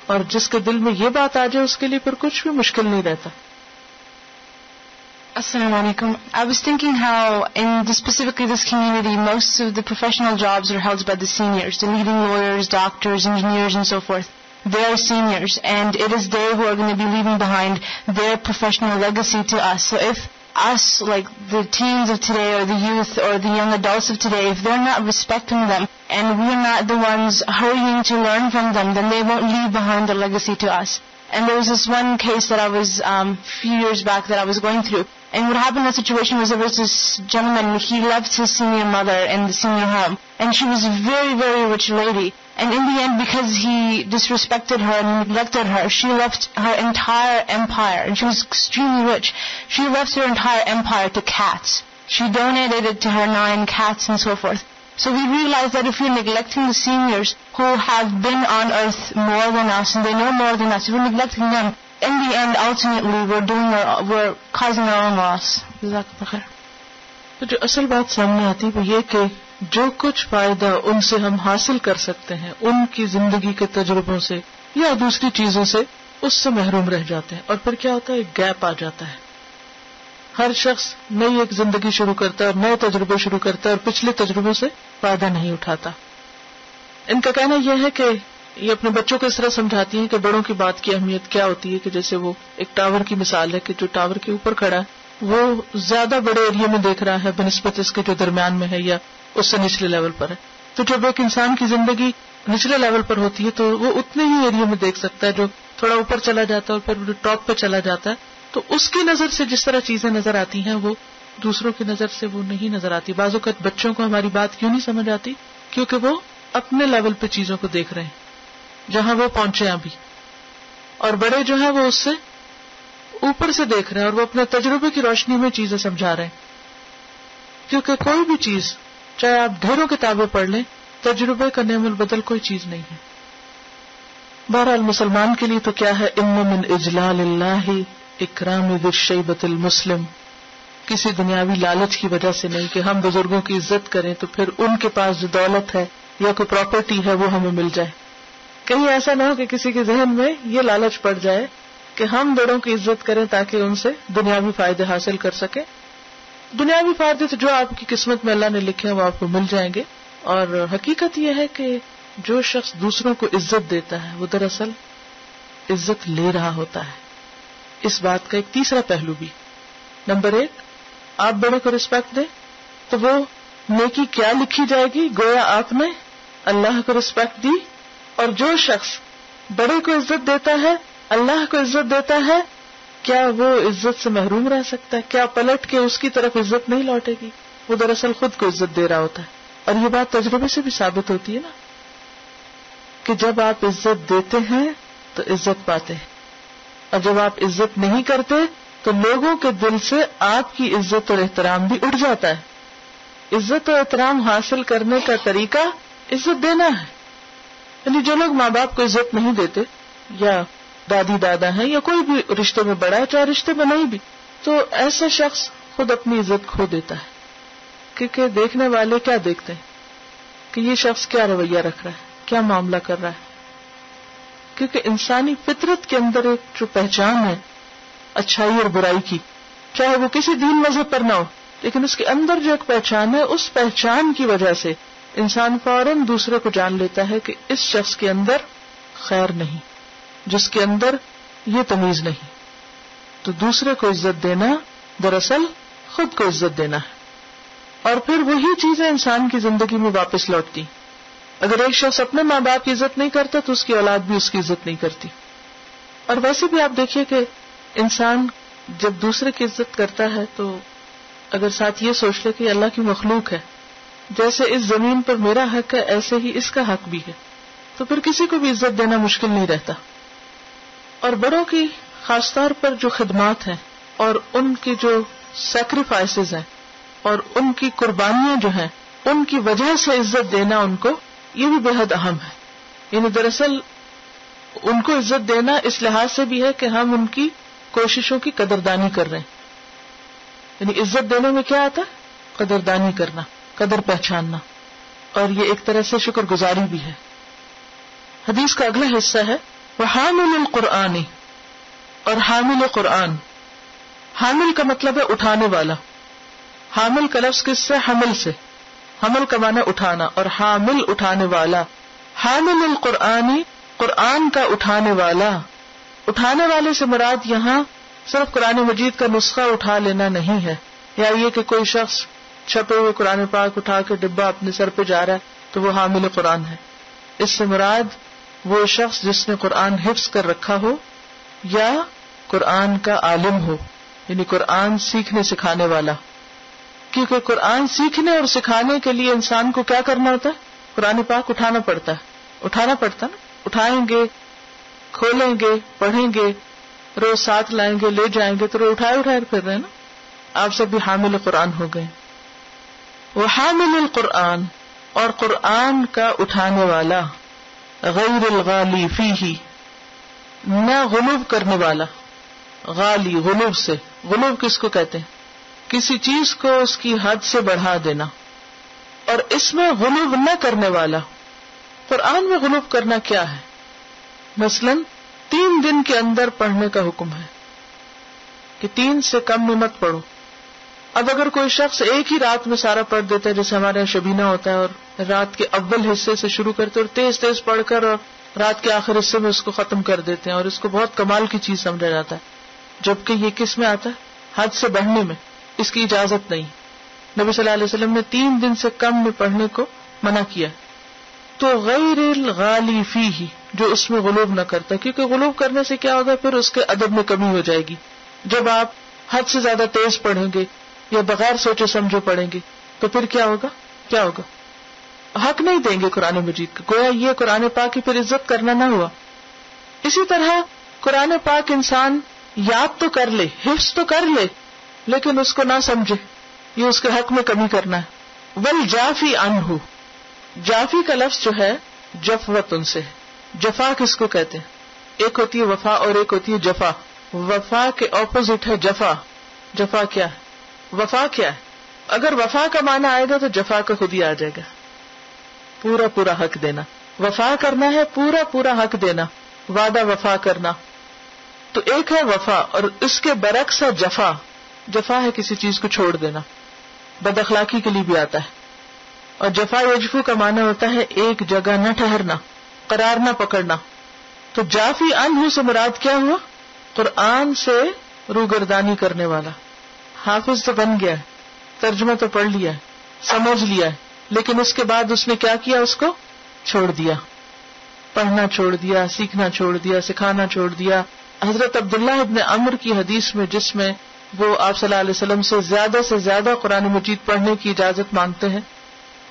और जिसके दिल में ये बात आ जाए, उसके लिए फिर कुछ भी मुश्किल नहीं रहता। Assalamu alaikum. I was thinking how in this, specifically this community, most of the professional jobs are held by the seniors, the leading lawyers, doctors, engineers, and so forth. They are seniors, and it is they who are going to be leaving behind their professional legacy to us. So if us, like the teens of today, or the youth, or the young adults of today, if they're not respecting them, and we're not the ones hurrying to learn from them, then they won't leave behind the legacy to us. And there was this one case that I was, um, a few years back that I was going through. And what happened in that situation was there was this gentleman, he left his senior mother in the senior home. And she was a very, very rich lady. And in the end, because he disrespected her and neglected her, she left her entire empire. And she was extremely rich. She left her entire empire to cats. She donated it to her nine cats and so forth. So we realize that if we're neglecting the seniors who have been on earth more than us and they know more than us, if we're neglecting them, in the end, ultimately, we're doing our, we're causing our own loss. तो जो असल बात सामने आती है वो ये कि जो कुछ फ़ायदा उनसे हम हासिल कर सकते हैं उनकी ज़िंदगी के तजुर्बों से या दूसरी चीज़ों से उससे महरूम रह जाते हैं और फिर क्या होता है गैप आ जाता है हर शख्स नई एक ज़िंदगी शुरू करता है और नए तजुर्बे शुरू करता है और पिछले तजुर्बों से फ़ायदा नहीं उठाता। इनका कहना यह है कि ये अपने बच्चों को इस तरह समझाती हैं कि बड़ों की बात की अहमियत क्या होती है कि जैसे वो एक टावर की मिसाल है कि जो टावर के ऊपर खड़ा है, वो ज़्यादा बड़े एरिया में देख रहा है, बनस्पत इसके जो दरमियान में है या उससे निचले लेवल पर है। तो जब एक इंसान की ज़िंदगी निचले लेवल पर होती है तो वो उतने ही एरिया में देख सकता है जो थोड़ा ऊपर चला जाता है और फिर टॉप पे चला जाता है तो उसकी नज़र से जिस तरह चीज़ें नज़र आती हैं, वो दूसरों की नज़र से वो नहीं नज़र आती। बाजूकत बच्चों को हमारी बात क्यों नहीं समझ आती? क्योंकि वो अपने लेवल पे चीज़ों को देख रहे हैं, जहाँ वो पहुँचे अभी। और बड़े जो है वो उससे ऊपर से देख रहे हैं और वो अपने तजुर्बे की रोशनी में चीज़ें समझा रहे हैं। क्योंकि कोई भी चीज़, चाहे आप ढेरों किताबें पढ़ लें, तजुर्बे का नेमल बदल कोई चीज़ नहीं है। बहरहाल मुसलमान के लिए तो क्या है? इमिन इजलाल इकराम शैबतुल मुस्लिम। किसी दुनियावी लालच की वजह से नहीं कि हम बुज़ुर्गों की इज़्ज़त करें तो फिर उनके पास जो दौलत है या कोई प्रॉपर्टी है, वो हमें मिल जाए। कहीं ऐसा ना हो कि किसी के जहन में ये लालच पड़ जाए कि हम बड़ों की इज़्ज़त करें ताकि उनसे दुनियावी फ़ायदे हासिल कर सके। दुनियावी फ़ायदे तो जो आपकी किस्मत में अल्लाह ने लिखे हैं, वो आपको मिल जाएँगे। और हकीकत यह है कि जो शख्स दूसरों को इज़्ज़त देता है, वो दरअसल इज़्ज़त ले रहा होता है। इस बात का एक तीसरा पहलू भी। नंबर एक आप बड़े को रिस्पेक्ट दें तो वो नेकी क्या लिखी जाएगी? गोया आपने अल्लाह को रिस्पेक्ट दी, और जो शख्स बड़े को इज़्ज़त देता है, अल्लाह को इज़्ज़त देता है, क्या वो इज़्ज़त से महरूम रह सकता है? क्या पलट के उसकी तरफ़ इज़्ज़त नहीं लौटेगी? वो दरअसल खुद को इज़्ज़त दे रहा होता है। और ये बात तजुर्बे से भी साबित होती है ना, कि जब आप इज़्ज़त देते हैं तो इज़्ज़त पाते हैं। और जब आप इज़्ज़त नहीं करते तो लोगों के दिल से आपकी इज़्ज़त और एहतराम भी उठ जाता है। इज़्ज़त और एहतराम हासिल करने का तरीका इज़्ज़त देना है। यानी जो लोग माँ बाप को इज़्ज़त नहीं देते, या दादी दादा हैं, या कोई भी रिश्ते में बड़ा है, चाहे रिश्ते में नहीं भी तो ऐसा शख्स खुद अपनी इज़्ज़त खो देता है। क्योंकि देखने वाले क्या देखते हैं? कि ये शख्स क्या रवैया रख रहा है, क्या मामला कर रहा है। क्योंकि इंसानी फितरत के अंदर एक जो पहचान है अच्छाई और बुराई की। चाहे वो किसी दीन मज़हब पर ना हो, लेकिन उसके अंदर जो एक पहचान है, उस पहचान की वजह से इंसान फ़ौरन दूसरे को जान लेता है कि इस शख्स के अंदर खैर नहीं, जिसके अंदर ये तमीज नहीं। तो दूसरे को इज़्ज़त देना, दरअसल खुद को इज़्ज़त देना है। और फिर वही चीज़ें इंसान की ज़िंदगी में वापस लौटती। अगर एक शख्स अपने माँ बाप की इज़्ज़त नहीं करता तो उसकी औलाद भी उसकी इज़्ज़त नहीं करती। और वैसे भी आप देखिए कि इंसान जब दूसरे की इज़्ज़त करता है तो अगर साथ ये सोच ले कि अल्लाह की मखलूक है, जैसे इस ज़मीन पर मेरा हक है, ऐसे ही इसका हक भी है तो फिर किसी को भी इज़्ज़त देना मुश्किल नहीं रहता। और बड़ों की, खासतौर पर जो खदमात हैं, और उनकी जो सेक्रीफाइसेस हैं, और उनकी कुर्बानियाँ जो हैं, उनकी वजह से इज़्ज़त देना उनको, ये भी बेहद अहम है। यानी दरअसल, उनको इज़्ज़त देना इस लिहाज से भी है कि हम उनकी कोशिशों की कदरदानी कर रहे हैं यानी इज़्ज़त देने में क्या आता? है कदरदानी करना, कदर पहचानना। और ये एक तरह से शुक्रगुजारी भी है। हदीस का अगला हिस्सा है वह हामिल कुरानी और हामिल कुरान हामिल का मतलब है उठाने वाला। हामिल का लफ्ज किससे हमल से। हमल का माना उठाना। और हामिल उठाने वाला। हामिल कुरानी कुरान का उठाने वाला। उठाने वाले से मुराद यहाँ सिर्फ़ कुरान मजीद का नुस्खा उठा लेना नहीं है। या ये कि कोई शख्स छपे हुए कुरान पाक उठा के डिब्बा अपने सर पे जा रहा है तो वो हामिल कुरान है। इससे मुराद वो शख्स जिसने कुरान हिफ्स कर रखा हो, या कुरान का आलिम हो, यानी कुरान सीखने सिखाने वाला क्योंकि कुरान सीखने और सिखाने के लिए इंसान को क्या करना होता है? कुरान पाक उठाना पड़ता है। उठाना पड़ता ना? उठाएँगे खोलेंगे, पढ़ेंगे, रोज साथ लाएँगे, ले जाएँगे तो रोज उठाए उठाए फिर रहे ना। आप सब भी हामिल कुरान हो गए। वो हामिल कुरान और कुरान का उठाने वाला गैर गाली फ़ी ही न गुलूब करने वाला, गाली, गुलूब से। गुलूब किसको कहते हैं? किसी चीज़ को उसकी हद से बढ़ा देना। और इसमें गुलूब न करने वाला, कुरान में गुलूब करना क्या है? मसलन तीन दिन के अंदर पढ़ने का हुक्म है कि तीन से कम में मत पढ़ो। अब अगर कोई शख्स एक ही रात में सारा पढ़ देता है, जैसे हमारे यहाँ शबीना होता है, और रात के अव्वल हिस्से से शुरू करते और तेज तेज पढ़कर और रात के आखिर हिस्से में उसको खत्म कर देते हैं, और इसको बहुत कमाल की चीज़ समझा जाता है, जबकि ये किसमें आता है? हद से बढ़ने में। इसकी इजाज़त नहीं। नबी सल्लल्लाहु अलैहि वसल्लम ने तीन दिन से कम में पढ़ने को मना किया। तो गैर गाली फ़ी ही जो उसमें गुलूब न करता, क्योंकि गुलूब करने से क्या होगा, फिर उसके अदब में कमी हो जाएगी। जब आप हद से ज़्यादा तेज पढ़ेंगे, या बगैर सोचे समझे पढ़ेंगे तो फिर क्या होगा? क्या होगा? हक नहीं देंगे कुरान मजीद का। गोया ये कुरान पाक की फिर इज़्ज़त करना ना हुआ। इसी तरह कुरान पाक इंसान याद तो कर ले हिफ्स तो कर ले, लेकिन उसको ना समझे। ये उसके हक में कमी करना है। वल जाफी अनहू जाफी का लफ्ज जो है जफवत उनसे। है जफा किसको कहते हैं? एक होती है वफा और एक होती है जफा। वफा के ऑपोजिट है जफा। जफा क्या है? वफा क्या है? अगर वफा का माना आएगा तो जफा का खुद ही आ जाएगा। पूरा पूरा हक देना। वफा करना है, पूरा पूरा हक देना। वादा वफा करना। तो एक है वफा और इसके बरक्स है जफा। जफा है किसी चीज़ को छोड़ देना। बदअखलाकी के लिए भी आता है। और जफा यजफू का माना होता है, एक जगह न ठहरना, करार न पकड़ना। तो जाफी अनहू से मुराद क्या हुआ? कुरान से रूगरदानी करने वाला। हाफिज तो बन गया है, तर्जमा तो पढ़ लिया है, समझ लिया है, लेकिन उसके बाद उसने क्या किया उसको? छोड़ दिया। पढ़ना छोड़ दिया, सीखना छोड़ दिया, सिखाना छोड़ दिया। हज़रत अब्दुल्ला इब्न अमर की हदीस में, जिसमें वो आप सल्लल्लाहु अलैहि वसल्लम से ज़्यादा से ज़्यादा कुरान मजीद पढ़ने की इजाज़त मांगते हैं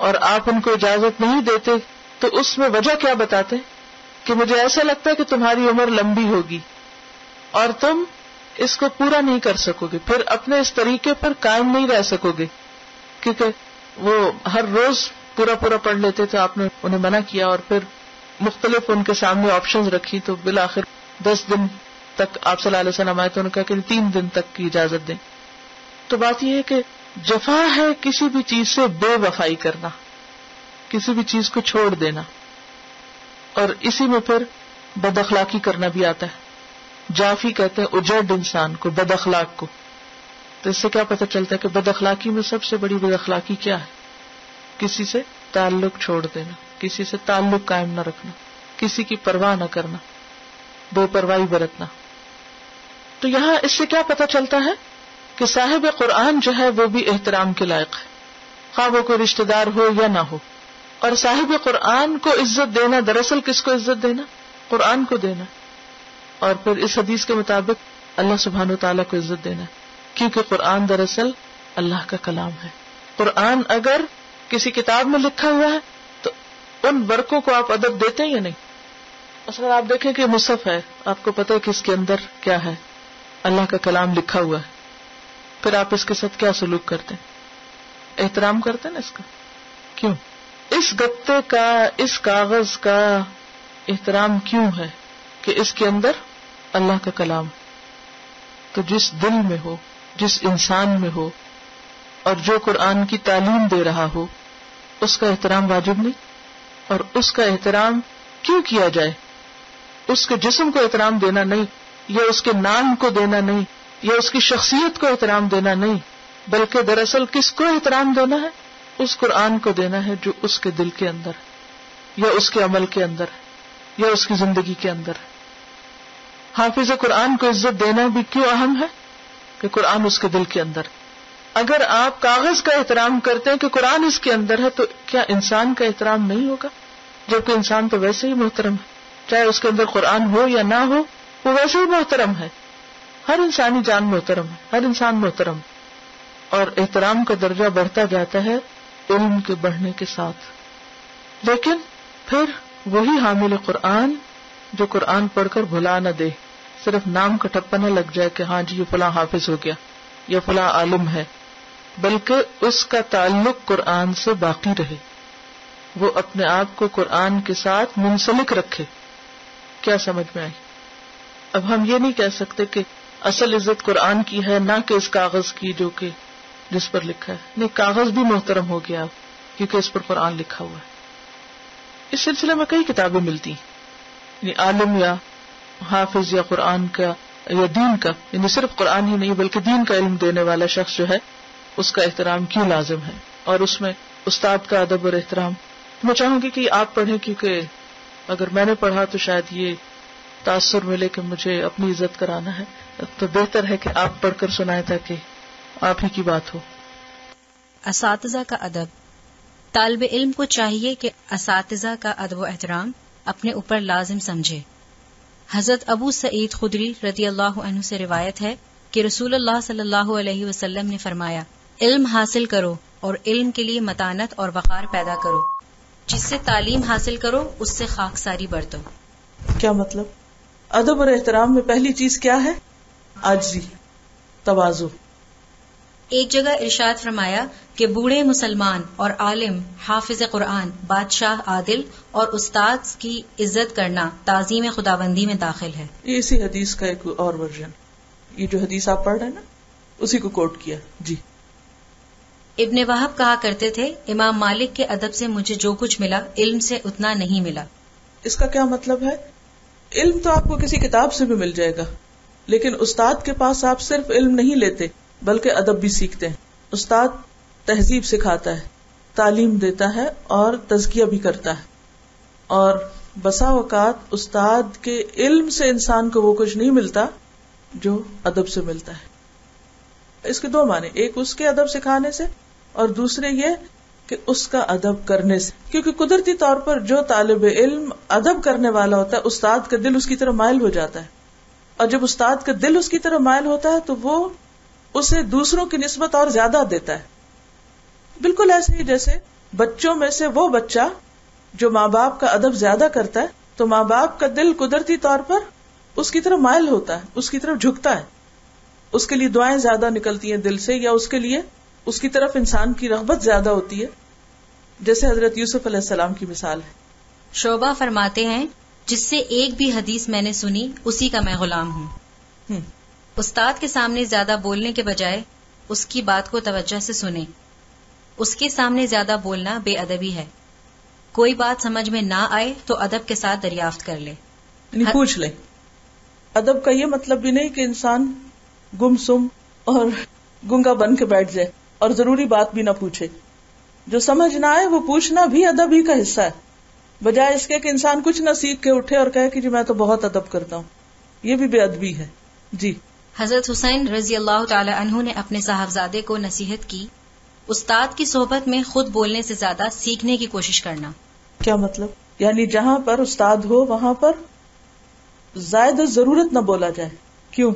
और आप उनको इजाज़त नहीं देते तो उसमें वजह क्या बताते? कि मुझे ऐसा लगता है कि तुम्हारी उम्र लंबी होगी, और तुम इसको पूरा नहीं कर सकोगे, फिर अपने इस तरीके पर कायम नहीं रह सकोगे, क्योंकि वो हर रोज पूरा पूरा पढ़ लेते तो आपने उन्हें मना किया, और फिर मुख्तलिफ़ उनके सामने ऑप्शन रखी तो बिल आखिर दस दिन तक आप वसल्लम आए तो उन्होंने कहा कि तीन दिन तक की इजाज़त दें। तो बात यह है कि जफा है किसी भी चीज़ से बेवफाई करना, किसी भी चीज़ को छोड़ देना। और इसी में फिर बदअखलाकी करना भी आता है। जाफी कहते हैं, उजड इंसान को, बदअखलाक को। तो इससे क्या पता चलता है कि बदअखलाकी में सबसे बड़ी बदअखलाकी क्या है? किसी से ताल्लुक छोड़ देना, किसी से ताल्लुक कायम न रखना, किसी की परवाह न करना, बेपरवाही बरतना। तो यहाँ इससे क्या पता चलता है? कि साहिब कुरान जो है वो भी एहतराम के लायक है। खा वो कोई रिश्तेदार हो या ना हो। और साहिब कुरान को इज़्ज़त देना, दरअसल किसको इज़्ज़त देना? कुरान को देना। और फिर इस हदीस के मुताबिक अल्लाह सुबहान तला को इज़्ज़त देना। क्योंकि कुरान दरअसल अल्लाह का कलाम है। कुरान अगर किसी किताब में लिखा हुआ है तो उन वर्कों को आप अदब देते हैं या नहीं? असल आप देखें कि मुसफ है। आपको पता है कि इसके अंदर क्या है। अल्लाह का कलाम लिखा हुआ है। फिर आप इसके साथ क्या सलूक करते हैं? एहतराम करते ना इसका? क्यों? इस गत्ते का, इस कागज़ का एहतराम क्यों है कि इसके अंदर अल्लाह का कलाम तो जिस दिल में हो, जिस इंसान में हो, और जो कुरान की तालीम दे रहा हो, उसका एहतराम वाजिब नहीं? और उसका एहतराम क्यों किया जाए? उसके जिस्म को एहतराम देना नहीं, या उसके नाम को देना नहीं या उसकी शख्सियत को एहतराम देना नहीं, बल्कि दरअसल किसको एहतराम देना है? उस कुरान को देना है जो उसके दिल के अंदर या उसके अमल के अंदर या उसकी ज़िंदगी के अंदर हाफिज कुरान को इज़्ज़त देना भी क्यों अहम है? कि कुरान उसके दिल के अंदर अगर आप कागज़ का एहतराम करते हैं कि कुरान इसके अंदर है तो क्या इंसान का एहतराम नहीं होगा? जबकि इंसान तो वैसे ही मोहतरम है। चाहे उसके अंदर कुरान हो या ना हो, वो वैसे ही मोहतरम है। हर इंसानी जान मोहतरम, हर इंसान मोहतरम। और एहतराम का दर्जा बढ़ता जाता है इल्म के बढ़ने के साथ। लेकिन फिर वही हामिल कुरान जो कुरान पढ़कर भुला न दे। सिर्फ़ नाम का ठप्पा न लग जाए कि हाँ जी, ये फला हाफिज हो गया, या फला आलिम है। बल्कि उसका ताल्लुक कुरान से बाकी रहे। वो अपने आप को कुरान के साथ मुंसलिक रखे। क्या समझ में आई? अब हम ये नहीं कह सकते कि असल इज़्ज़त कुरान की है, ना कि इस कागज़ की जो कि जिस पर लिखा है। नहीं, कागज़ भी मोहतरम हो गया, क्योंकि इस पर कुरान लिखा हुआ है। इस सिलसिले में कई किताबें मिलती हैं। आलिम या हाफिज या कुरान का, या दीन का, यानी सिर्फ़ कुरान ही नहीं, बल्कि दीन का इल्म देने वाला शख्स जो है, उसका एहतराम क्यों लाजिम है? और उसमें उस्ताद का अदब और एहतराम। मैं चाहूँगी कि आप पढ़ें, क्योंकि अगर मैंने पढ़ा तो शायद ये तासुर मिले कि मुझे अपनी इज़्ज़त कराना है। तो बेहतर है कि आप पढ़कर सुनाए ताकि आप ही की बात हो। इस का अदब। तालब इल्म को चाहिए कि इस का अदब एहतराम अपने ऊपर लाजिम समझे। हज़रत अबू सईद खुदरी रदी अल्लाह से रिवायत है कि रसूल अल्लाह सल्लल्लाहु अलैहि वसल्लम ने फरमाया इल्म हासिल करो और इल्म के लिए मतानत और वक़ार पैदा करो। जिससे तालीम हासिल करो उससे खाकसारी बरतो। क्या मतलब? अदब और एहतराम में पहली चीज़ क्या है? आजी तवाजु। एक जगह इरशाद फरमाया कि बूढ़े मुसलमान और आलिम हाफिज कुरान बादशाह आदिल और उस्ताद की इज़्ज़त करना ताजीम खुदाबंदी में दाखिल है। इसी हदीस का एक और वर्जन। ये जो हदीस आप पढ़ रहे ना उसी को कोट किया। जी। इब्ने वाहब कहा करते थे इमाम मालिक के अदब से मुझे जो कुछ मिला इल्म से उतना नहीं मिला। इसका क्या मतलब है? इल्म तो आपको किसी किताब से भी मिल जाएगा। लेकिन उस्ताद के पास आप सिर्फ़ इल्म नहीं लेते, बल्कि अदब भी सीखते हैं। उस्ताद तहजीब सिखाता है, तालीम देता है और तजकिया भी करता है। और बसा अवकात उस्ताद के इल्म से इंसान को वो कुछ नहीं मिलता जो अदब से मिलता है। इसके दो माने, एक उसके अदब सिखाने से और दूसरे ये कि उसका अदब करने से। क्योंकि कुदरती तौर पर जो तालब इल्म अदब करने वाला होता है, उस्ताद का दिल उसकी तरफ़ मायल हो जाता है। और जब उस्ताद का दिल उसकी तरफ़ मायल होता है तो वो उसे दूसरों की निस्बत और ज़्यादा देता है। बिल्कुल ऐसे ही जैसे बच्चों में से वो बच्चा जो माँ बाप का अदब ज़्यादा करता है तो माँ बाप का दिल कुदरती तौर पर उसकी तरफ़ मायल होता है, उसकी तरफ़ झुकता है। उसके लिए दुआएँ ज़्यादा निकलती हैं दिल से, या उसके लिए उसकी तरफ़ इंसान की रगबत ज़्यादा होती है। जैसे हज़रत यूसुफ सलाम की मिसाल है। शोभा फरमाते हैं जिससे एक भी हदीस मैंने सुनी उसी का मैं गुलाम हूँ। हम्म। उस्ताद के सामने ज़्यादा बोलने के बजाय उसकी बात को तवज्जो से सुने। उसके सामने ज़्यादा बोलना बेअदबी है। कोई बात समझ में ना आए तो अदब के साथ दरियाफ्त कर ले। पूछ ले। अदब का ये मतलब भी नहीं कि इंसान गुमसुम और गुंगा बन के बैठ जाए और ज़रूरी बात भी ना पूछे। जो समझ ना आए वो पूछना भी अदब ही का हिस्सा है। बजाय इसके कि इंसान कुछ ना सीख के उठे और कहे कि जी मैं तो बहुत अदब करता हूँ। ये भी बेअदबी है। जी। हज़रत हुसैन रज़ी अल्लाह तहु ने अपने साहबजादे को नसीहत की उस्ताद की सोहबत में खुद बोलने से ज़्यादा सीखने की कोशिश करना। क्या मतलब? यानी जहाँ पर उस्ताद हो वहाँ पर ज़्यादा ज़रूरत न बोला जाए। क्यों?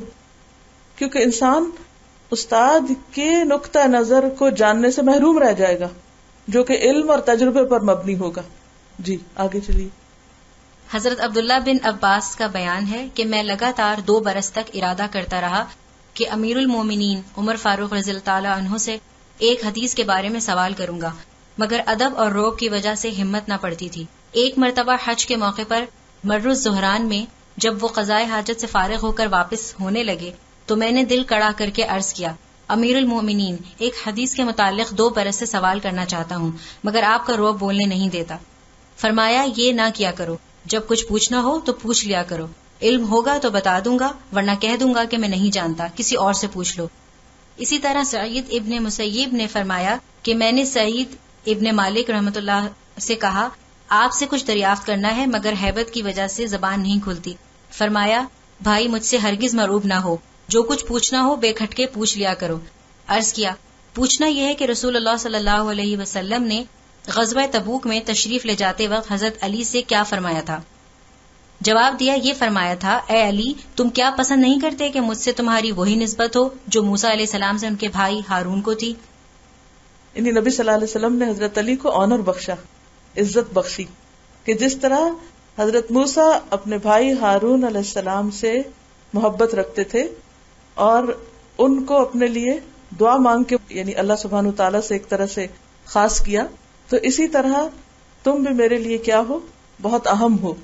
क्योंकि इंसान उस्ताद के नुकता नज़र को जानने से महरूम रह जाएगा जो कि इल्म और तजुर्बे पर मबनी होगा। जी, आगे चलिए। हज़रत अब्दुल्ला बिन अब्बास का बयान है कि मैं लगातार दो बरस तक इरादा करता रहा कि अमीरुल मोमिनीन उमर फारूक रज़ी अनहों से एक हदीस के बारे में सवाल करूँगा, मगर अदब और रोब की वजह से हिम्मत न पड़ती थी। एक मरतबा हज के मौके पर मर्रुज जोहरान में जब वो कजाए हाजत से फारिग होकर वापस होने लगे तो मैंने दिल कड़ा करके अर्ज़ किया, अमीरुल मोमिनीन, एक हदीस के मुतालिक दो बरस से सवाल करना चाहता हूँ, मगर आपका रोब बोलने नहीं देता। फरमाया, ये ना किया करो। जब कुछ पूछना हो तो पूछ लिया करो। इल्म होगा तो बता दूँगा, वरना कह दूँगा कि मैं नहीं जानता। किसी और से पूछ लो। इसी तरह सईद इब्ने मुसैब ने फरमाया कि मैंने सईद इब्ने मालिक रहमतुल्लाह से कहा आपसे कुछ दरियाफ्त करना है, मगर हैबत की वजह से जबान नहीं खुलती। फरमाया, भाई, मुझसे हरगिज मरूब ना हो। जो कुछ पूछना हो, बेखटके पूछ लिया करो। अर्ज़ किया, पूछना यह है कि रसूल अल्लाह सल्लल्लाहु अलैहि वसल्लम ने गजबा तबूक में तशरीफ़ ले जाते वक्त हज़रत अली से क्या फरमाया था? जवाब दिया, ये फरमाया था, ए अली, तुम क्या पसंद नहीं करते कि मुझसे तुम्हारी वही निस्बत हो, जो मूसा सलाम से उनके भाई हारून को थी? इन्हीं नबी वसल्लम ने हज़रत अली को ऑनर बख्शा, इज़्ज़त बख्शी, कि जिस तरह हज़रत मूसा अपने भाई हारून सलाम से मोहब्बत रखते थे, और उनको अपने लिए दुआ मांग के, यानी अल्लाह सुबहान तला से एक तरह से खास किया तो इसी तरह तुम भी मेरे लिए क्या हो? बहुत अहम हो।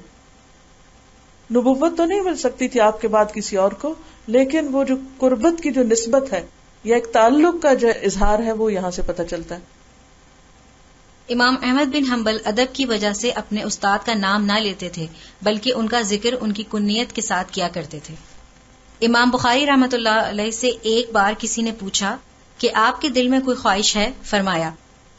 नबूबत तो नहीं मिल सकती थी आपके बाद किसी और को, लेकिन वो जो कुर्बत की जो निस्बत है, या एक ताल्लुक का जो इजहार है, वो यहाँ से पता चलता है। इमाम अहमद बिन हम्बल अदब की वजह से अपने उस्ताद का नाम ना लेते थे, बल्कि उनका ज़िक्र उनकी कुन्नियत के साथ किया करते थे। इमाम बुखारी रहमत से एक बार किसी ने पूछा कि आपके दिल में कोई ख्वाहिश है? फरमाया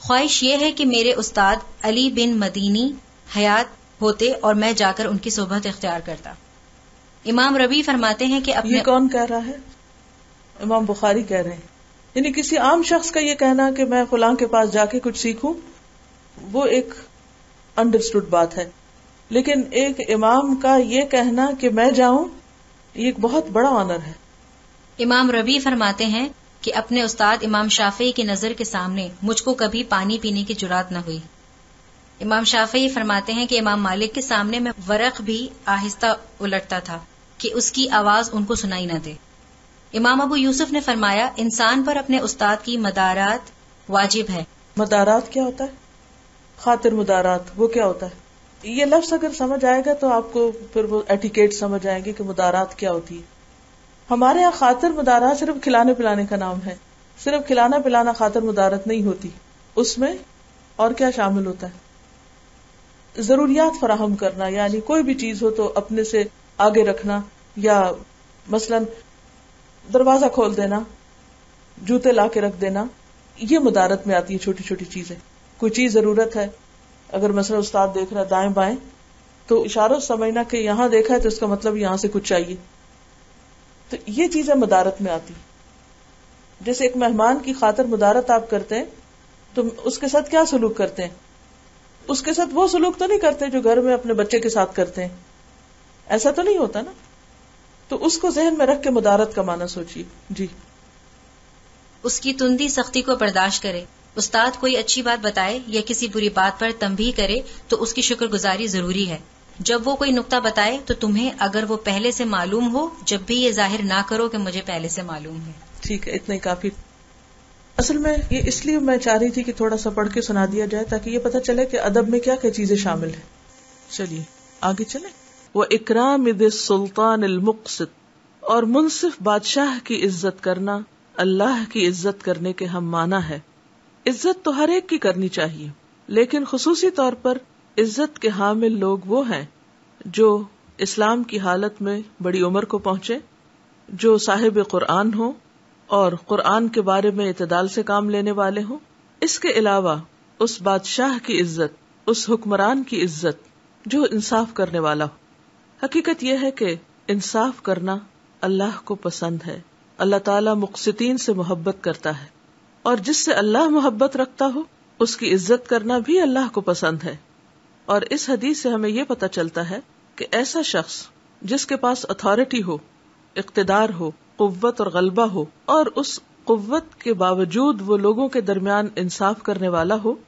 ख्वाहिश ये है कि मेरे उस्ताद अली बिन मदीनी हयात होते और मैं जाकर उनकी सोबत इख्तियार करता। इमाम रबी फरमाते हैं कि अपने ये कौन कह रहा है? इमाम बुखारी कह रहे हैं। यानी किसी आम शख्स का ये कहना कि मैं फुलां के पास जाके कुछ सीखूं वो एक अंडरस्टूड बात है। लेकिन एक इमाम का ये कहना कि मैं जाऊँ ये एक बहुत बड़ा ऑनर है। इमाम रबी फरमाते हैं कि अपने उस्ताद इमाम शाफी की नज़र के सामने मुझको कभी पानी पीने की जुरात न हुई। इमाम शाफी फरमाते हैं कि इमाम मालिक के सामने में वरक भी आहिस्ता उलटता था कि उसकी आवाज़ उनको सुनाई न दे। इमाम अबू यूसुफ ने फरमाया, इंसान पर अपने उस्ताद की मदारात वाजिब है। मदारात क्या होता है? खातिर मुदारात, वो क्या होता है? ये लफ्ज अगर समझ आएगा तो आपको फिर वो एटिकेट समझ आएँगे कि मुदारात क्या होती है। हमारे यहाँ खातर मुदारा सिर्फ़ खिलाने पिलाने का नाम है। सिर्फ़ खिलाना पिलाना खातर मुदारत नहीं होती। उसमें और क्या शामिल होता है? जरूरियात फराहम करना, यानी कोई भी चीज़ हो तो अपने से आगे रखना, या मसलन दरवाज़ा खोल देना, जूते ला के रख देना, ये मुदारत में आती है छोटी छोटी चीज़ें। कोई चीज़ ज़रूरत है, अगर मसला उस्ताद देख रहा है दाएँ बाएँ तो इशारों समझना कि यहाँ देखा है तो इसका मतलब यहाँ से कुछ चाहिए। तो ये चीज़ें मदारत में आती जैसे एक मेहमान की खातर मुदारत आप करते हैं तो उसके साथ क्या सलूक करते हैं? उसके साथ वो सलूक तो नहीं करते जो घर में अपने बच्चे के साथ करते हैं। ऐसा तो नहीं होता ना? तो उसको जहन में रख के मुदारत का माना सोचिए। जी। उसकी तुंदी सख्ती को बर्दाश्त करे। उस्ताद कोई अच्छी बात बताए या किसी बुरी बात पर तंबी करे तो उसकी शुक्रगुजारी ज़रूरी है। जब वो कोई नुक्ता बताए तो तुम्हें अगर वो पहले से मालूम हो जब भी ये ज़ाहिर ना करो कि मुझे पहले से मालूम है। ठीक है इतना ही काफ़ी। असल में ये इसलिए मैं चाह रही थी कि थोड़ा सा पढ़ के सुना दिया जाए ताकि ये पता चले कि अदब में क्या क्या चीज़ें शामिल है। चलिए आगे चले। वो इकराम सुल्तान और मुनसिफ बादशाह की इज़्ज़त करना अल्लाह की इज़्ज़त करने के हम माना है। इज़्ज़त तो हर एक की करनी चाहिए लेकिन खसूसी तौर पर इज़्ज़त के हामिल लोग वो हैं जो इस्लाम की हालत में बड़ी उम्र को पहुँचे, जो साहिब कुरान हो और कुरान के बारे में इतदाल से काम लेने वाले हों। इसके अलावा उस बादशाह की इज़्ज़त, उस हुक्मरान की इज़्ज़त जो इंसाफ करने वाला हो। हकीकत यह है कि इंसाफ करना अल्लाह को पसंद है। अल्लाह ताला मुकसितीन से मोहब्बत करता है। और जिससे अल्लाह मोहब्बत रखता हो, उसकी इज़्ज़त करना भी अल्लाह को पसंद है। और इस हदीस से हमें यह पता चलता है कि ऐसा शख्स जिसके पास अथॉरिटी हो, इकतदार हो कुत और गलबा हो, और उस कुत के बावजूद वो लोगों के दरमियान इंसाफ करने वाला हो,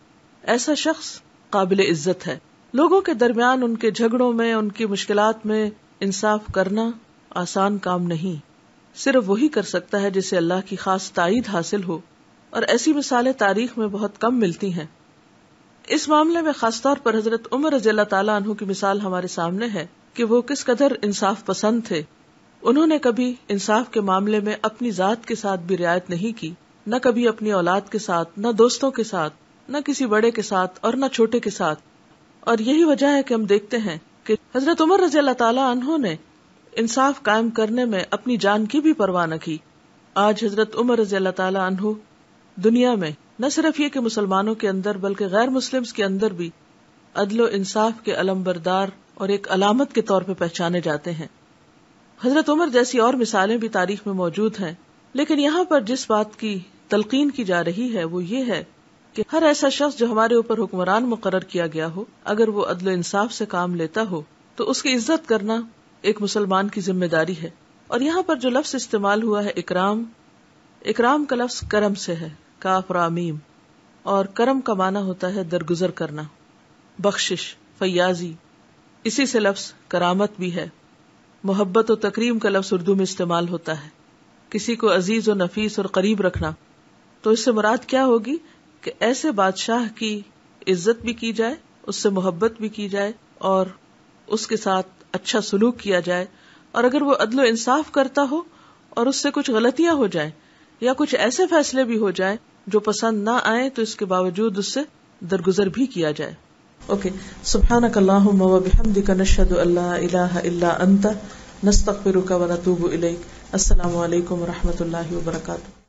ऐसा शख्स काबिल इज़्ज़त है। लोगों के दरमियान उनके झगड़ों में, उनकी मुश्किल में इंसाफ करना आसान काम नहीं। सिर्फ़ वही कर सकता है जिसे अल्लाह की खास ताइद हासिल हो। और ऐसी मिसालें तारीख में बहुत कम मिलती हैं। इस मामले में खासतौर पर हज़रत उमर रजील्ला तु की मिसाल हमारे सामने है कि वो किस कदर इंसाफ पसंद थे। उन्होंने कभी इंसाफ के मामले में अपनी जात के साथ भी रियायत नहीं की, न कभी अपनी औलाद के साथ, न दोस्तों के साथ, न किसी बड़े के साथ और न छोटे के साथ। और यही वजह है कि हम देखते हैं कि हज़रत उमर रज़ी अल्लाह ने इंसाफ कायम करने में अपनी जान की भी परवाह न की। आज हज़रत उमर रज़ी अल्लाह दुनिया में न सिर्फ़ ये कि मुसलमानों के अंदर, बल्कि गैर मुस्लिम के अंदर भी अदलो इंसाफ के अलम्बरदार और एक अलामत के तौर पर पहचाने जाते हैं। हज़रत उमर जैसी और मिसालें भी तारीख में मौजूद हैं, लेकिन यहाँ पर जिस बात की तलकीन की जा रही है, वो ये है कि हर ऐसा शख्स जो हमारे ऊपर हुक्मरान मुकर किया गया हो, अगर वो अदल इंसाफ से काम लेता हो तो उसकी इज़्ज़त करना एक मुसलमान की ज़िम्मेदारी है। और यहाँ पर जो लफ्ज इस्तेमाल हुआ है इकराम इकराम का लफ्ज करम से है। काफ रामीम और करम का माना होता है दरगुजर करना। बख्शिश, फयाजी। इसी से लफ्ज करामत भी है। मोहब्बत और तकरीम का लफ्ज उर्दू में इस्तेमाल होता है। किसी को अज़ीज़ और नफीस और करीब रखना। तो इससे मुराद क्या होगी? कि ऐसे बादशाह की इज़्ज़त भी की जाए, उससे मोहब्बत भी की जाए और उसके साथ अच्छा सलूक किया जाए। और अगर वो अदलो इंसाफ करता हो और उससे कुछ गलतियाँ हो जाए या कुछ ऐसे फैसले भी हो जाए जो पसंद ना आए तो इसके बावजूद उससे दरगुजर भी किया जाए। ओके सुबहान बिहमदिका नशहदु अल्ला इलाहा इल्ला अंता व व व